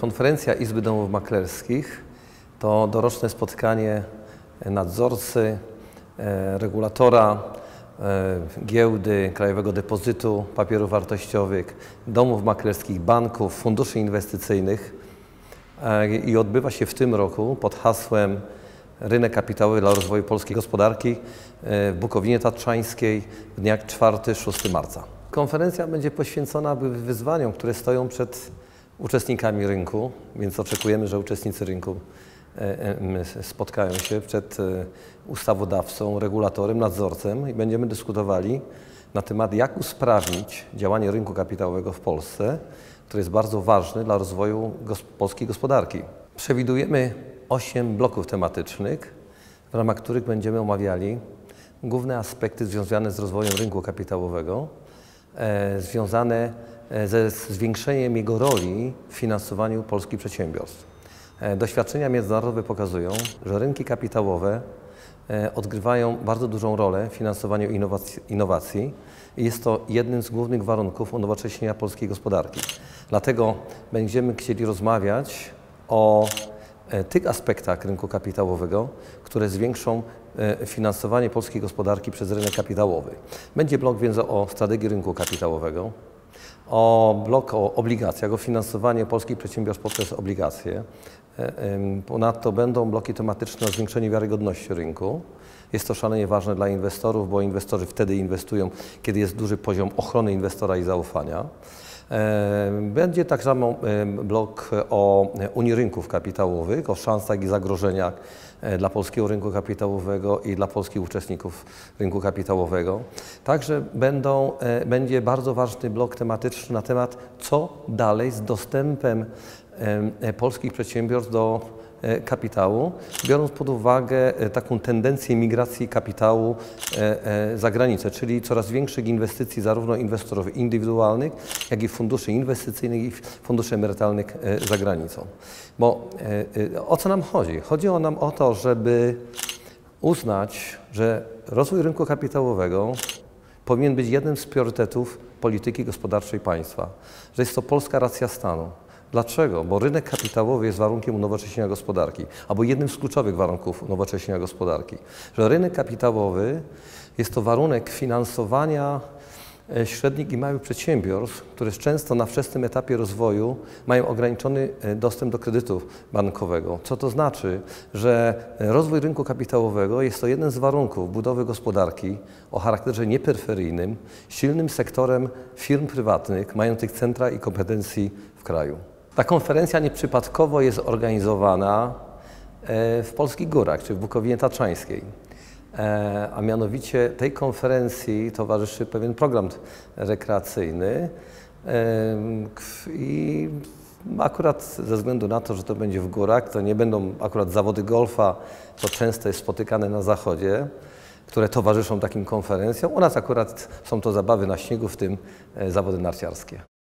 Konferencja Izby Domów Maklerskich to doroczne spotkanie nadzorcy, e, regulatora, e, giełdy, Krajowego Depozytu Papierów Wartościowych, domów maklerskich, banków, funduszy inwestycyjnych e, i odbywa się w tym roku pod hasłem Rynek kapitałowy dla rozwoju polskiej gospodarki w Bukowinie Tatrzańskiej w dniach 4-6 marca. Konferencja będzie poświęcona wyzwaniom, które stoją przed uczestnikami rynku, więc oczekujemy, że uczestnicy rynku spotkają się przed e, ustawodawcą, regulatorem, nadzorcem i będziemy dyskutowali na temat, jak usprawnić działanie rynku kapitałowego w Polsce, który jest bardzo ważny dla rozwoju polskiej gospodarki. Przewidujemy osiem bloków tematycznych, w ramach których będziemy omawiali główne aspekty związane z rozwojem rynku kapitałowego, związane E, ze zwiększeniem jego roli w finansowaniu polskich przedsiębiorstw. E, doświadczenia międzynarodowe pokazują, że rynki kapitałowe e, odgrywają bardzo dużą rolę w finansowaniu innowacji, innowacji i jest to jednym z głównych warunków unowocześnienia polskiej gospodarki. Dlatego będziemy chcieli rozmawiać o tych aspektach rynku kapitałowego, które zwiększą finansowanie polskiej gospodarki przez rynek kapitałowy. Będzie blok więc o strategii rynku kapitałowego, o blok o obligacjach, o finansowanie polskich przedsiębiorstw poprzez obligacje. E, ponadto będą bloki tematyczne o zwiększenie wiarygodności rynku. Jest to szalenie ważne dla inwestorów, bo inwestorzy wtedy inwestują, kiedy jest duży poziom ochrony inwestora i zaufania. E, będzie tak samo blok o Unii Rynków Kapitałowych, o szansach i zagrożeniach e, dla polskiego rynku kapitałowego i dla polskich uczestników rynku kapitałowego. Także będą, e, będzie bardzo ważny blok tematyczny na temat, co dalej z dostępem polskich przedsiębiorstw do E, kapitału, biorąc pod uwagę e, taką tendencję migracji kapitału e, za granicę, czyli coraz większych inwestycji zarówno inwestorów indywidualnych, jak i funduszy inwestycyjnych i funduszy emerytalnych za granicą. Bo o co nam chodzi? Chodzi o nam o to, żeby uznać, że rozwój rynku kapitałowego powinien być jednym z priorytetów polityki gospodarczej państwa, że jest to polska racja stanu. Dlaczego? Bo rynek kapitałowy jest warunkiem unowocześnienia gospodarki, albo jednym z kluczowych warunków unowocześnienia gospodarki. Że rynek kapitałowy jest to warunek finansowania e, średnich i małych przedsiębiorstw, które często na wczesnym etapie rozwoju mają ograniczony e, dostęp do kredytu bankowego. Co to znaczy? Że rozwój rynku kapitałowego jest to jeden z warunków budowy gospodarki o charakterze nieperyferyjnym, silnym sektorem firm prywatnych mających centra i kompetencji w kraju. Ta konferencja nieprzypadkowo jest organizowana e, w Polskich Górach, czy w Bukowinie Tatrzańskiej. E, a mianowicie tej konferencji towarzyszy pewien program rekreacyjny e, i akurat ze względu na to, że to będzie w górach, to nie będą akurat zawody golfa, to często jest spotykane na zachodzie, które towarzyszą takim konferencjom. U nas akurat są to zabawy na śniegu, w tym zawody narciarskie.